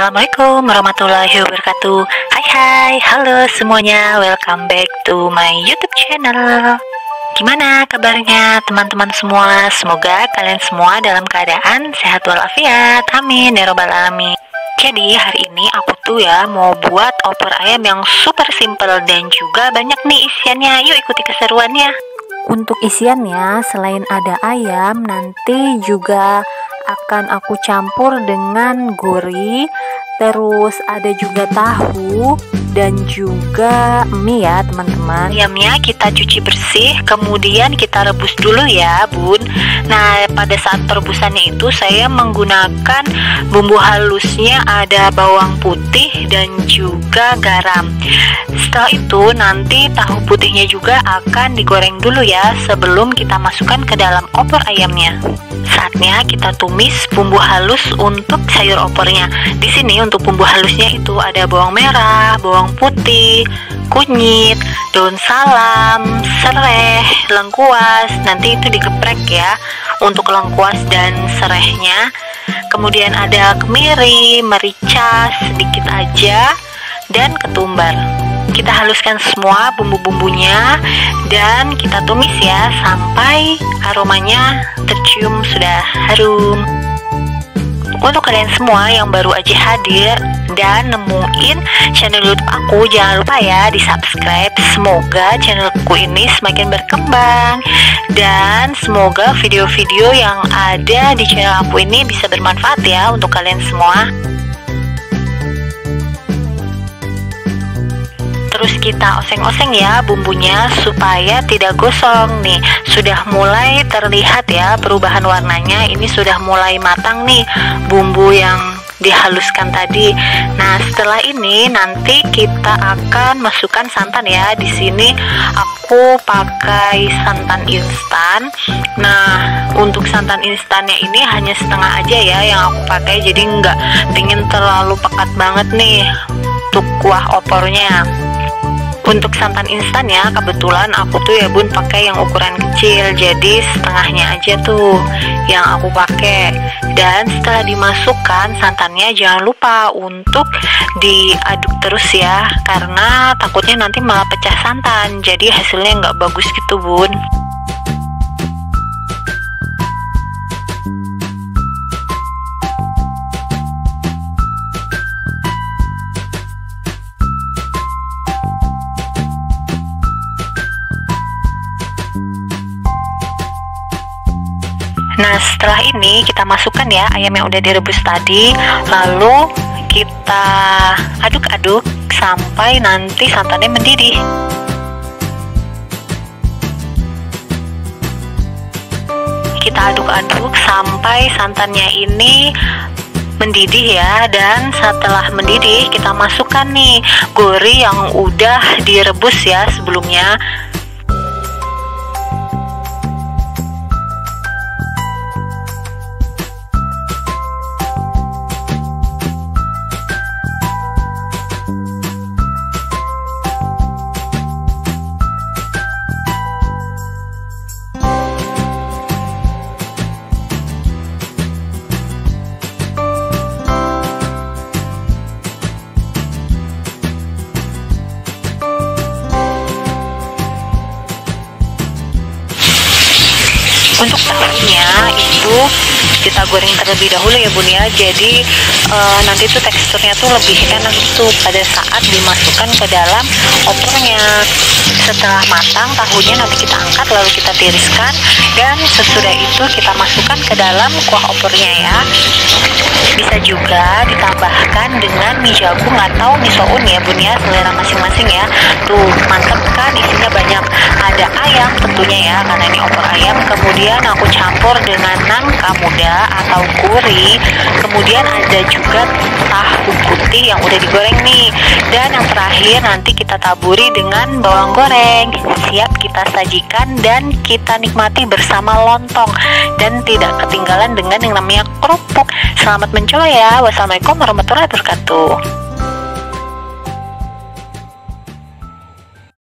Assalamualaikum warahmatullahi wabarakatuh. Hai hai, halo semuanya. Welcome back to my youtube channel. Gimana kabarnya teman-teman semua? Semoga kalian semua dalam keadaan sehat walafiat. Amin. Ya robbal alamin. Jadi hari ini aku tuh ya mau buat opor ayam yang super simple dan juga banyak nih isiannya. Yuk ikuti keseruannya. Untuk isiannya selain ada ayam nanti juga akan aku campur dengan gurih terus ada juga tahu dan juga mie ya teman-teman. Ayamnya kita cuci bersih kemudian kita rebus dulu ya bun. Nah pada saat perebusannya itu saya menggunakan bumbu halusnya ada bawang putih dan juga garam. Setelah itu nanti tahu putihnya juga akan digoreng dulu ya sebelum kita masukkan ke dalam opor ayamnya saatnya kita tumis bumbu halus untuk sayur opornya di sini untuk bumbu halusnya itu ada bawang merah, bawang putih, kunyit, daun salam, serai, lengkuas. Nanti itu digeprek ya untuk lengkuas dan serainya. Kemudian ada kemiri, merica sedikit aja dan ketumbar. Kita haluskan semua bumbu-bumbunya dan kita tumis ya sampai aromanya tercium sudah harum. Untuk kalian semua yang baru aja hadir dan nemuin channel YouTube aku, jangan lupa ya di subscribe. Semoga channelku ini semakin berkembang dan semoga video-video yang ada di channel aku ini bisa bermanfaat ya untuk kalian semua. Terus kita oseng-oseng ya bumbunya supaya tidak gosong nih sudah mulai terlihat ya perubahan warnanya ini sudah mulai matang nih bumbu yang dihaluskan tadi. Nah, setelah ini nanti kita akan masukkan santan ya. Di sini aku pakai santan instan. Nah, untuk santan instannya ini hanya setengah aja ya yang aku pakai. Jadi nggak pingin terlalu pekat banget nih untuk kuah opornya untuk santan instan ya kebetulan aku tuh ya bun pakai yang ukuran kecil. Jadi setengahnya aja tuh yang aku pakai. Dan setelah dimasukkan santannya jangan lupa untuk diaduk terus ya. Karena takutnya nanti malah pecah santan. Jadi hasilnya nggak bagus gitu bun Nah setelah ini kita masukkan ya ayam yang udah direbus tadi. Lalu kita aduk-aduk sampai nanti santannya mendidih. Kita aduk-aduk sampai santannya ini mendidih ya. Dan setelah mendidih kita masukkan nih gori yang udah direbus ya sebelumnya tahunya itu kita goreng terlebih dahulu ya bun ya. Jadi uh, nanti tuh teksturnya tuh lebih enak tuh pada saat dimasukkan ke dalam opornya setelah matang tahunya nanti kita angkat lalu kita tiriskan. Dan sesudah itu kita masukkan ke dalam kuah opornya ya bisa juga ditambahkan dengan mie jagung atau mie soun ya bun ya selera masing-masing ya. Tuh mantep kan isinya banyak. Ada ayam tentunya ya karena ini opor ayam. Kemudian aku campur dengan nangka muda atau kuri kemudian ada juga tahu putih yang udah digoreng nih. Dan yang terakhir nanti kita taburi dengan bawang goreng. Siap kita sajikan dan kita nikmati bersama lontong. Dan tidak ketinggalan dengan yang namanya kerupuk. Selamat mencoba ya. Wassalamualaikum warahmatullahi wabarakatuh.